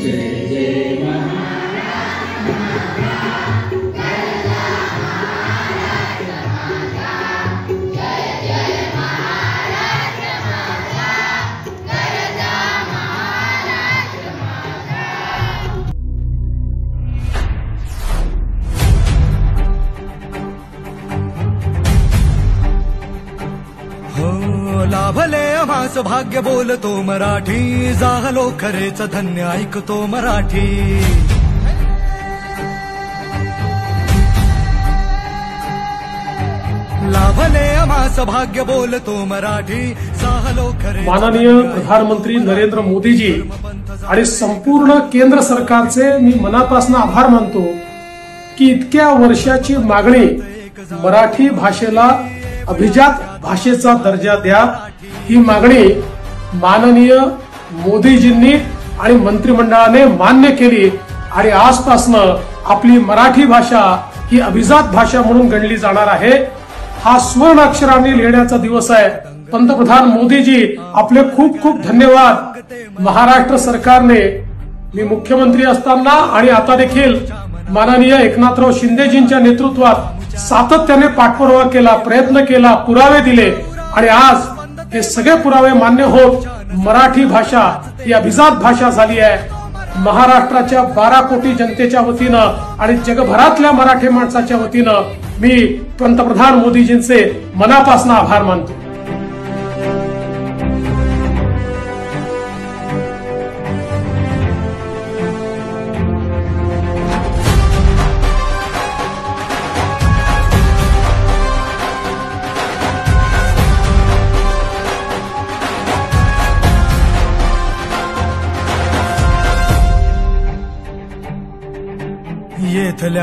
हो भाग्य बोलतो मराठी. जाहलो खरेच धन्य ऐकतो मराठी. लाभले आम्हास भाग्य बोलतो मराठी. जाहलो खरे माननीय प्रधानमंत्री नरेंद्र मोदीजी आणि संपूर्ण केंद्र सरकारचे मी मनापासून आभार मानतो की इतक्या वर्षाची मागणी मराठी भाषेला अभिजात भाषेचा दर्जा द्या. ही मागणी माननीय मोदीजींनी आणि मंत्रिमंडळाने मान्य केली आणि आजपासनं आपली मराठी भाषा ही अभिजात भाषा म्हणून गणली जाणार आहे. हा सुवर्ण अक्षरांनी लिहिण्याचा दिवस आहे. पंतप्रधान मोदीजी आपले खूप खूप धन्यवाद. महाराष्ट्र सरकारने मी मुख्यमंत्री असताना आणि आता देखील माननीय एकनाथराव शिंदेजींच्या नेतृत्वात सातत्याने पाठपुरावा केला प्रयत्न केला पुरावे दिले आणि आज हे सगळे पुरावे मान्य होत मराठी भाषा ही अभिजात भाषा झाली आहे. महाराष्ट्राच्या बारा कोटी जनतेच्या वतीनं आणि जगभरातल्या मराठी माणसाच्या वतीनं मी पंतप्रधान मोदीजींचे मनापासून आभार मानतो.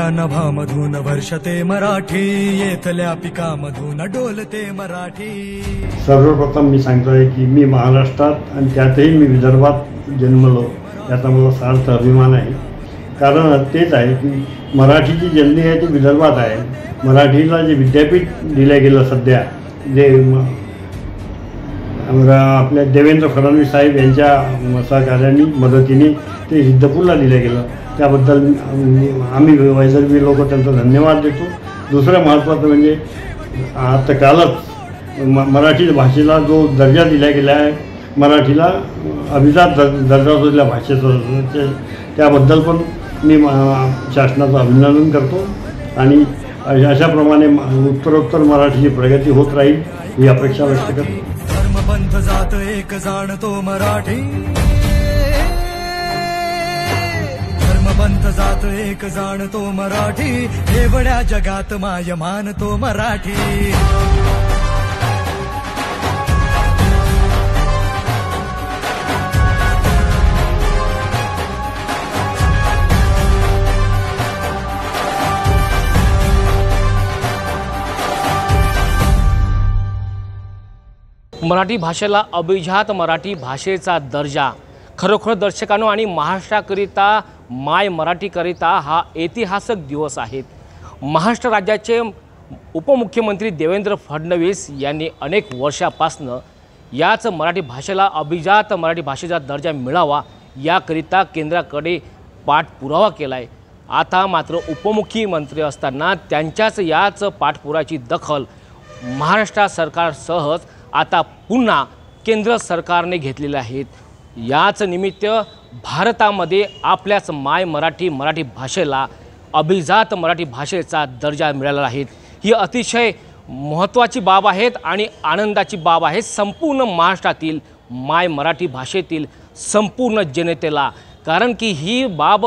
येथल्या नभामधून वर्षते मराठी येथल्या पिकामधून डोलते मराठी. सर्वप्रथम मी सांगतोय की मी महाराष्ट्रात आणि त्यातही मी विदर्भात जन्मलो याचा मला सार्थ अभिमान आहे. कारण तेच आहे की मराठीची जननी आहे ती विदर्भात आहे. मराठीला जे विद्यापीठ दिलं गेलं सध्या जे आपल्या देवेंद्र फडणवीस साहेब यांच्या सहकार्याने मदतीने ते सिद्धपूरला दिलं गेलं. त्याबद्दल आम्ही- आम्ही वैदर्भी लोक त्यांचा धन्यवाद देतो. दुसरं महत्त्वाचं म्हणजे आता कालच म मराठी भाषेला जो दर्जा दिला गेला आहे मराठीला अभिजात दर दर्जा दिल्या भाषेचा ते- त्याबद्दल पण मी शासनाचं अभिनंदन करतो आणि अशाप्रमाणे उत्तरोत्तर मराठीची प्रगती होत राहील ही अपेक्षा व्यक्त करतो. पंथ जात एक जाणतो मराठी. धर्मपंथ जात एक जाणतो मराठी. एवढ्या जगात माय मानतो मराठी. मराठी भाषेला अभिजात मराठी भाषेचा दर्जा. खरोखर दर्शकांनो आणि महाराष्ट्राकरिता माय मराठीकरिता हा ऐतिहासिक दिवस आहे. महाराष्ट्र राज्याचे उपमुख्यमंत्री देवेंद्र फडणवीस यांनी अनेक वर्षापासनं याच मराठी भाषेला अभिजात मराठी भाषेचा दर्जा मिळावा याकरिता केंद्राकडे पाठपुरावा केला आहे आता मात्र उपमुख्यमंत्री असताना त्यांच्याच याच पाठपुराची दखल महाराष्ट्र सरकारसहच आता पुन्हा केंद्र सरकारने घेतलेले आहेत. याच निमित्त भारतामध्ये आपल्याच माय मराठी मराठी भाषेला अभिजात मराठी भाषेचा दर्जा मिळाला आहे. ही अतिशय महत्त्वाची बाब आहेत आणि आनंदाची बाब आहे. संपूर्ण महाराष्ट्रातील माय मराठी भाषेतील संपूर्ण जनतेला. कारण की ही बाब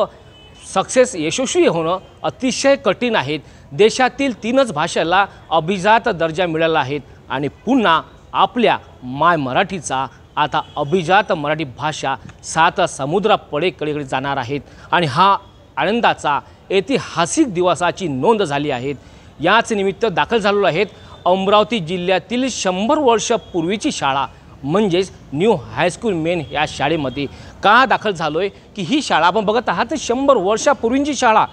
सक्सेस यशस्वी होणं अतिशय कठीण आहे. देशातील तीनच भाषेला अभिजात दर्जा मिळाला आहे. आणि पुन्हा आपल्या माय मराठीचा आता अभिजात मराठी भाषा सात समुद्रापडेकडे जाणार आहेत. आणि हा आनंदाचा ऐतिहासिक दिवसाची नोंद झाली आहे. याच निमित्त दाखल झालेलो आहेत अमरावती जिल्ह्यातील शंभर वर्षापूर्वीची शाळा म्हणजेच न्यू हायस्कूल मेन या शाळेमध्ये. का दाखल झालो आहे की ही शाळा आपण बघत आहात शंभर वर्षापूर्वीची शाळा.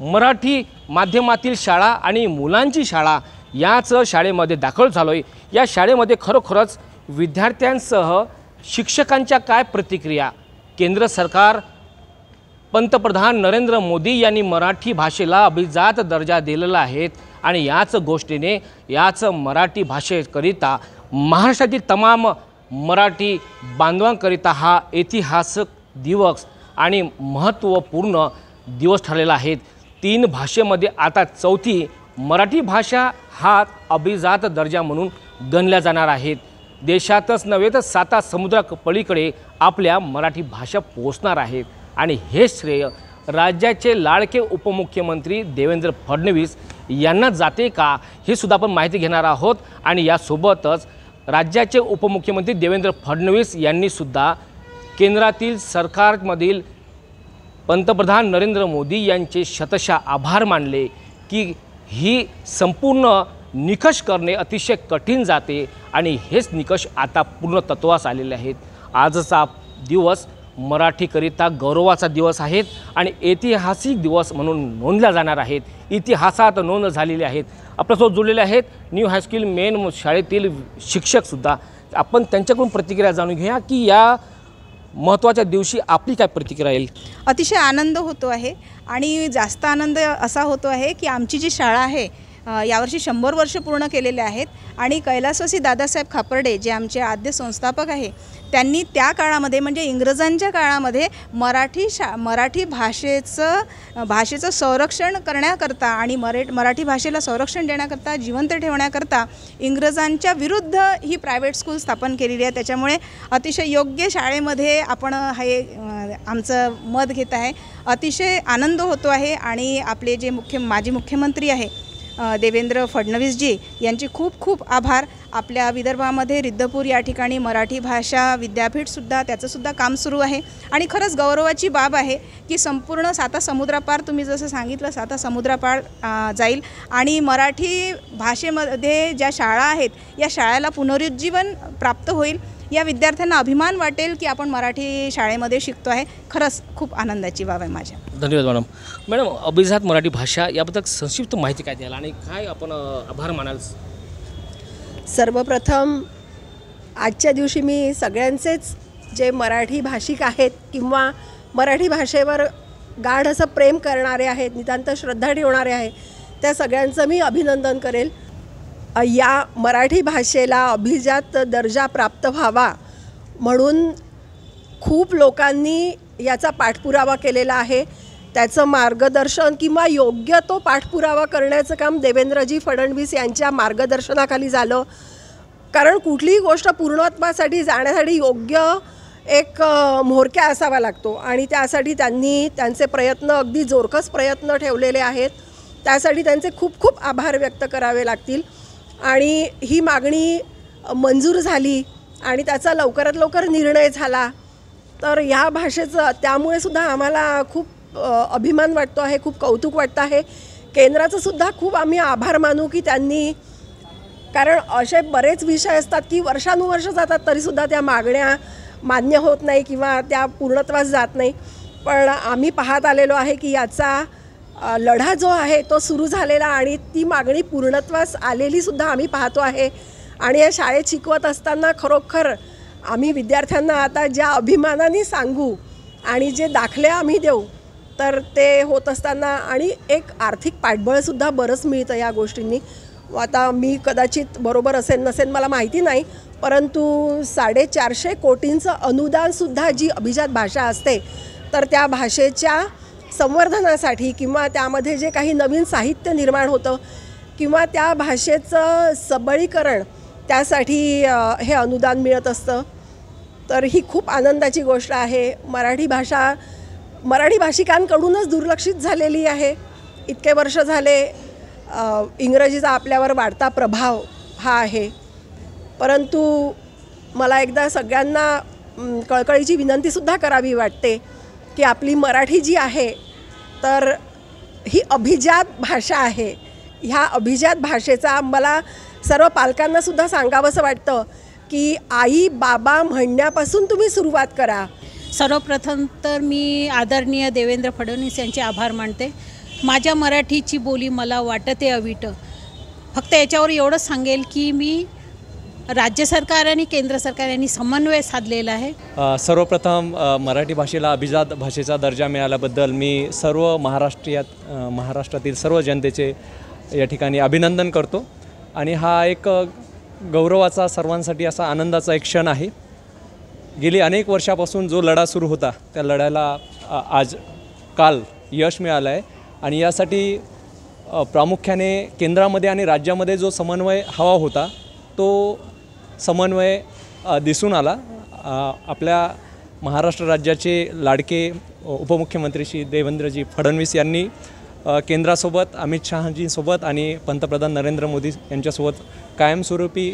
मराठी माध्यमातील शाळा आणि मुलांची शाळा याच शाळेमध्ये दाखल झालो आहे या शाळेमध्ये खरोखरच विद्यार्थ्यांसह शिक्षकांच्या काय प्रतिक्रिया? केंद्र सरकार पंतप्रधान नरेंद्र मोदी यांनी मराठी भाषेला अभिजात दर्जा दिलेला आहे आणि याच गोष्टीने याच मराठी भाषेकरिता महाराष्ट्रातील तमाम मराठी बांधवांकरिता हा ऐतिहासिक दिवस आणि महत्त्वपूर्ण दिवस ठरलेला आहे. तीन भाषेमध्ये आता चौथी मराठी भाषा हा अभिजात दर्जा म्हणून गणल्या जाणार आहेत. देशातच नव्हे तर साता समुद्रा पलीकडे आपल्या मराठी भाषा पोचणार आहेत. आणि हे श्रेय राज्याचे लाडके उपमुख्यमंत्री देवेंद्र फडणवीस यांना जाते का हे सुद्धा आपण माहिती घेणार आहोत. आणि यासोबतच राज्याचे उपमुख्यमंत्री देवेंद्र फडणवीस यांनीसुद्धा केंद्रातील सरकारमधील पंतप्रधान नरेंद्र मोदी यांचे शतशः आभार मानले की ही संपूर्ण निकष करणे अतिशय कठीण जाते आणि हेच निकष आता पूर्ण तत्वास आलेले आहेत. आजचा दिवस मराठीकरिता गौरवाचा दिवस आहेत आणि ऐतिहासिक दिवस म्हणून नोंदल्या जाणार आहेत. इतिहासात नोंद झालेली आहेत. आपल्यासोबत जुळलेले आहेत. न्यू हायस्कूल मेन शाळेतील शिक्षकसुद्धा आपण त्यांच्याकडून प्रतिक्रिया जाणून घेऊया की या महत्त्वाच्या दिवशी आपली काय प्रतिक्रिया येईल अतिशय आनंद होतो आहे. आणि जास्त आनंद असा होतो आहे की आमची जी शाळा आहे यावर्षी शंभर वर्ष पूर्ण केलेले आहेत. आणि कैलासवासी दादासाहेब खापर्डे जे आमचे आद्य संस्थापक आहे त्यांनी त्या काळामध्ये म्हणजे इंग्रजांच्या काळामध्ये मराठी शा मराठी भाषेचं भाषेचं संरक्षण करण्याकरता आणि मरे मराठी भाषेला संरक्षण देण्याकरता जिवंत ठेवण्याकरता इंग्रजांच्या विरुद्ध ही प्रायव्हेट स्कूल स्थापन केलेली आहे. त्याच्यामुळे अतिशय योग्य शाळेमध्ये आपण हे आमचं मत घेत आहे. अतिशय आनंद होतो आहे आणि आपले जे मुख्य माजी मुख्यमंत्री आहे देवेंद्र फडणवीसजी यांचे खूप खूप आभार. आपल्या विदर्भामध्ये रिद्धपूर या ठिकाणी मराठी भाषा विद्यापीठसुद्धा त्याचंसुद्धा काम सुरू आहे. आणि खरंच गौरवाची बाब आहे की संपूर्ण साता समुद्रापार तुम्ही जसं सांगितलं साता समुद्रापार जाईल. आणि मराठी भाषेमध्ये ज्या शाळा आहेत या शाळेला पुनरुज्जीवन प्राप्त होईल. या विद्यार्थ्यांना अभिमान वाटेल की आपण मराठी शाळेमध्ये शिकतो आहे खरंच खूप आनंदाची बाब आहे माझ्या. धन्यवाद मॅडम. मॅडम अभिजात मराठी भाषा याबद्दल संक्षिप्त माहिती काय द्यायला आणि काय आपण आभार मानाल? सर्वप्रथम आजच्या दिवशी मी सगळ्यांचेच जे मराठी भाषिक आहेत किंवा मराठी भाषेवर गाढ असं प्रेम करणारे आहेत नितांत श्रद्धा ठेवणारे आहे त्या सगळ्यांचं मी अभिनंदन करेल. या मराठी भाषेला अभिजात दर्जा प्राप्त व्हावा म्हणून खूप लोकांनी याचा पाठपुरावा केलेला आहे. त्याचं मार्गदर्शन किंवा योग्य तो पाठपुरावा करण्याचं काम देवेंद्रजी फडणवीस यांच्या मार्गदर्शनाखाली झालं. कारण कुठलीही गोष्ट पूर्णत्वासाठी जाण्यासाठी योग्य एक म्होरक्या असावा लागतो. आणि त्यासाठी त्यांनी त्यांचे प्रयत्न अगदी जोरकस प्रयत्न ठेवलेले आहेत. त्यासाठी त्यांचे खूप खूप आभार व्यक्त करावे लागतील. आणि ही मागणी मंजूर झाली आणि त्याचा लवकरात लवकर निर्णय झाला. तर ह्या भाषेचं त्यामुळे सुद्धा आम्हाला खूप अभिमान वाटतो आहे खूप कौतुक वाटतं आहे. केंद्राचं सुद्धा खूप आम्ही आभार मानू की त्यांनी कारण असे बरेच विषय असतात की वर्षानुवर्ष जातात तरीसुद्धा त्या मागण्या मान्य होत नाही किंवा त्या पूर्णत्वास जात नाही. पण आम्ही पाहत आलेलो आहे की याचा लढा जो आहे तो सुरू झालेला आणि ती मागणी पूर्णत्वास आलेलीसुद्धा आम्ही पाहतो आहे. आणि या शाळेत शिकवत असताना खरोखर आम्ही विद्यार्थ्यांना आता ज्या अभिमानाने सांगू आणि जे दाखले आम्ही देऊ तर ते होत असताना आणि एक आर्थिक पाठबळसुद्धा बरंच मिळतं या गोष्टींनी. आता मी कदाचित बरोबर असेल नसेल मला माहिती नाही परंतु साडेचारशे कोटींचं अनुदानसुद्धा जी अभिजात भाषा असते तर त्या भाषेच्या संवर्धनासाठी किंवा त्यामध्ये जे काही नवीन साहित्य निर्माण होतं किंवा त्या भाषेचं सबळीकरण त्यासाठी हे अनुदान मिळत असतं. तर ही खूप आनंदाची गोष्ट आहे. मराठी भाषा मराठी भाषिकांकडूनच दुर्लक्षित झालेली आहे. इतके वर्ष झाले इंग्रजीचा आपल्यावर वाढता प्रभाव हा आहे. परंतु मला एकदा सगळ्यांना कळकळीची विनंतीसुद्धा करावी वाटते की आपली मराठी जी आहे तर ही अभिजात भाषा आहे. ह्या अभिजात भाषेचा मला सर्व पालकांनासुद्धा सांगावंसं वाटतं की आई बाबा म्हणण्यापासून तुम्ही सुरुवात करा. सर्वप्रथम तर मी आदरणीय देवेंद्र फडणवीस यांचे आभार मानते. माझ्या मराठीची बोली मला वाटते अवीट. फक्त याच्यावर एवढंच सांगेल की मी राज्य सरकार आणि केंद्र सरकार यांनी समन्वय साधलेला आहे. सर्वप्रथम मराठी भाषेला अभिजात भाषेचा दर्जा मिळाल्याबद्दल मी सर्व महाराष्ट्रीयात महाराष्ट्रातील सर्व जनतेचे या ठिकाणी अभिनंदन करतो. आणि हा एक गौरवाचा सर्वांसाठी असा आनंदाचा एक क्षण आहे. गेली अनेक वर्षापासून जो लढा सुरू होता त्या लढ्याला आज काल यश मिळालं आहे आणि यासाठी प्रामुख्याने केंद्रामध्ये आणि राज्यामध्ये जो समन्वय हवा होता तो समन्वय दिसून आला. आपल्या महाराष्ट्र राज्याचे लाडके उपमुख्यमंत्री श्री देवेंद्रजी फडणवीस यांनी केंद्रासोबत अमित शहाजींसोबत आणि पंतप्रधान नरेंद्र मोदी यांच्यासोबत कायमस्वरूपी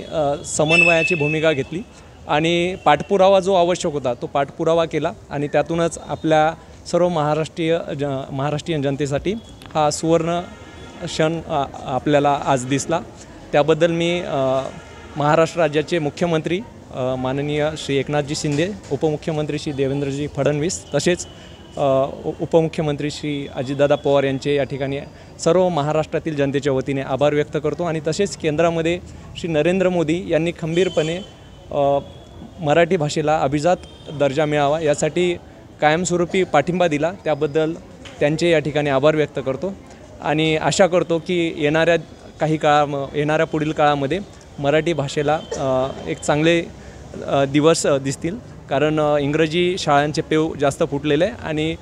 समन्वयाची भूमिका घेतली. आणि पाठपुरावा जो आवश्यक होता तो पाठपुरावा केला आणि त्यातूनच आपल्या सर्व महाराष्ट्रीय ज महाराष्ट्रीयन जनतेसाठी हा सुवर्ण क्षण आपल्याला आज दिसला. त्याबद्दल मी महाराष्ट्र राज्याचे मुख्यमंत्री माननीय श्री एकनाथजी शिंदे उपमुख्यमंत्री श्री देवेंद्रजी फडणवीस तसेच उपमुख्यमंत्री श्री अजितदादा पवार यांचे या ठिकाणी सर्व महाराष्ट्रातील जनतेच्या वतीने आभार व्यक्त करतो. आणि तसेच केंद्रामध्ये श्री नरेंद्र मोदी यांनी खंबीरपणे मराठी भाषेला अभिजात दर्जा मिळावा यासाठी कायमस्वरूपी पाठिंबा दिला. त्याबद्दल त्यांचे या ठिकाणी आभार व्यक्त करतो. आणि आशा करतो की येणाऱ्या काही काळा येणाऱ्या पुढील काळामध्ये मराठी भाषेला एक चांगले दिवस दिसतील. कारण इंग्रजी शाळांचे पेव जास्त फुटलेले आहे. आणि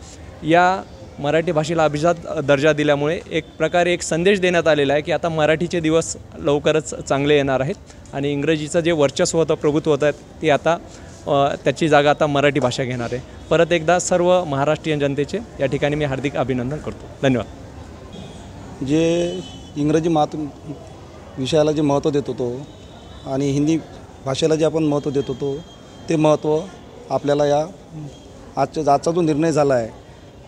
या मराठी भाषेला अभिजात दर्जा दिल्यामुळे एक प्रकारे एक संदेश देण्यात आलेला आहे की आता मराठीचे दिवस लवकरच चांगले येणार आहेत. आणि इंग्रजीचं जे वर्चस्व होतं प्रभुत्व होतं ते आता त्याची जागा आता मराठी भाषा घेणार आहे. परत एकदा सर्व महाराष्ट्रीयन जनतेचे या ठिकाणी मी हार्दिक अभिनंदन करतो. धन्यवाद. जे इंग्रजी मात विषयाला जे महत्त्व देत होतो आणि हिंदी भाषेला जे आपण महत्त्व देत होतो ते महत्त्व आपल्याला या आजच्या आजचा जो निर्णय झाला आहे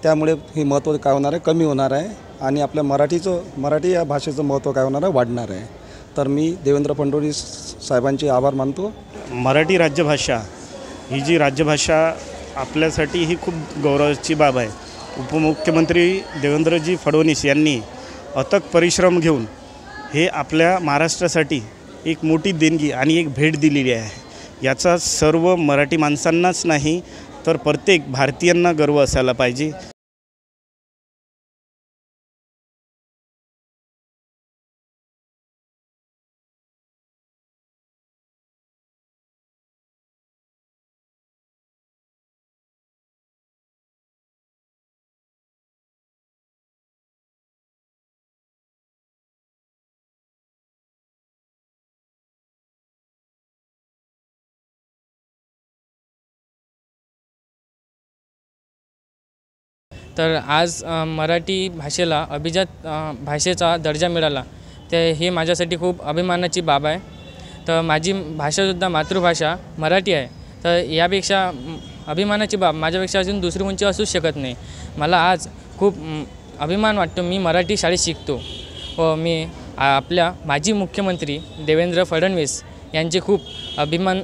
त्यामुळे हे महत्त्व काय होणार आहे? कमी होणार आहे आणि आपल्या मराठीचं मराठी या भाषेचं महत्त्व काय होणार आहे? वाढणार आहे. तर मी देवेंद्र फडणवीस साहेबांचे आभार मानतो. मराठी राज्यभाषा ही जी राज्यभाषा आपल्यासाठी ही खूप गौरवाची बाब आहे. उपमुख्यमंत्री देवेंद्रजी फडणवीस यांनी अथक परिश्रम घेऊन हे आपल्या महाराष्ट्रासाठी एक मोठी देणगी आणि एक भेट दिलेली आहे. याचा सर्व मराठी माणसांनाच नाही तर प्रत्येक भारतीयांना गर्व असायला पाहिजे. तर आज मराठी भाषेला अभिजात भाषेचा दर्जा मिळाला. ते हे माझ्यासाठी खूप अभिमानाची बाब आहे. तर माझी भाषासुद्धा मातृभाषा मराठी आहे. तर यापेक्षा अभिमानाची बाब माझ्यापेक्षा अजून दुसरी कोणची असूच शकत नाही. मला आज खूप अभिमान वाटतो मी मराठी शाळेत शिकतो. व मी आपल्या माजी मुख्यमंत्री देवेंद्र फडणवीस यांचे खूप अभिमान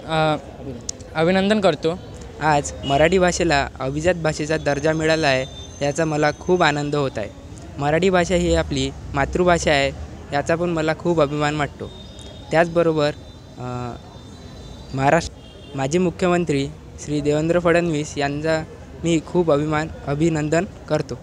अभिनंदन करतो. आज मराठी भाषेला अभिजात भाषेचा दर्जा मिळाला आहे. याचा मला खूप आनंद होत आहे. मराठी भाषा ही आपली मातृभाषा आहे याचा पण मला खूप अभिमान वाटतो. त्याचबरोबर महाराष्ट्र माजी मुख्यमंत्री श्री देवेंद्र फडणवीस यांचा मी खूप अभिमान अभिनंदन करतो.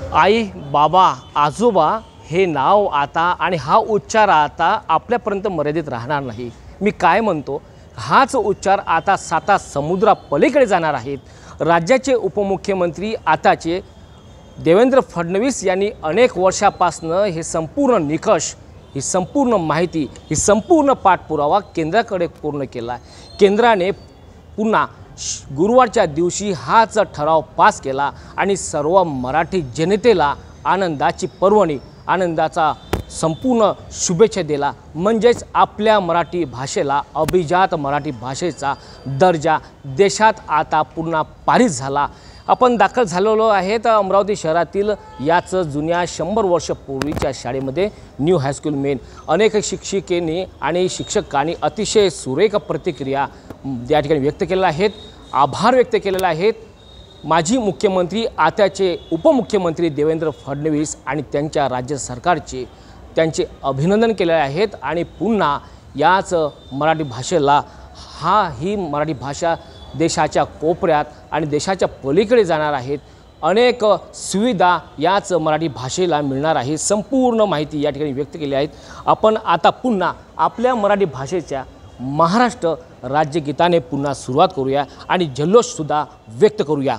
आई बाबा आजोबा हे नाव आता आणि हा उच्चार आता आपल्यापर्यंत मर्यादित राहणार नाही. मी काय म्हणतो? हाच उच्चार आता साता समुद्रापलीकडे जाणार आहेत. राज्याचे उपमुख्यमंत्री आताचे देवेंद्र फडणवीस यांनी अनेक वर्षापासनं हे संपूर्ण निकष ही संपूर्ण माहिती ही संपूर्ण पाठपुरावा केंद्राकडे पूर्ण केला आहे. केंद्राने पुन्हा गुरुवारच्या दिवशी हाच ठराव पास केला आणि सर्व मराठी जनतेला आनंदाची पर्वणी आनंदाचा संपूर्ण शुभेच्छा दिला. म्हणजेच आपल्या मराठी भाषेला अभिजात मराठी भाषेचा दर्जा देशात आता पुन्हा पारित झाला. आपण दाखल झालेलो आहेत अमरावती शहरातील याच जुन्या शंभर वर्षपूर्वीच्या शाळेमध्ये न्यू हायस्कूल मेन. अनेक शिक्षिकेनी आणि शिक्षकांनी अतिशय सुरेख प्रतिक्रिया या ठिकाणी व्यक्त केलेल्या आहेत. आभार व्यक्त केलेले आहेत माजी मुख्यमंत्री आताचे उपमुख्यमंत्री देवेंद्र फडणवीस आणि त्यांच्या राज्य सरकारचे त्यांचे अभिनंदन केलेले आहेत. आणि पुन्हा याच मराठी भाषेला हा ही मराठी भाषा देशाच्या कोपऱ्यात आणि देशाच्या पलीकडे जाणार आहेत. अनेक सुविधा याच मराठी भाषेला मिळणार आहे. संपूर्ण माहिती या ठिकाणी व्यक्त केली आहेत आपण आता पुन्हा आपल्या मराठी भाषेच्या महाराष्ट्र राज्यगीताने पुन्हा सुरुवात करूया आणि जल्लोषसुद्धा व्यक्त करूया.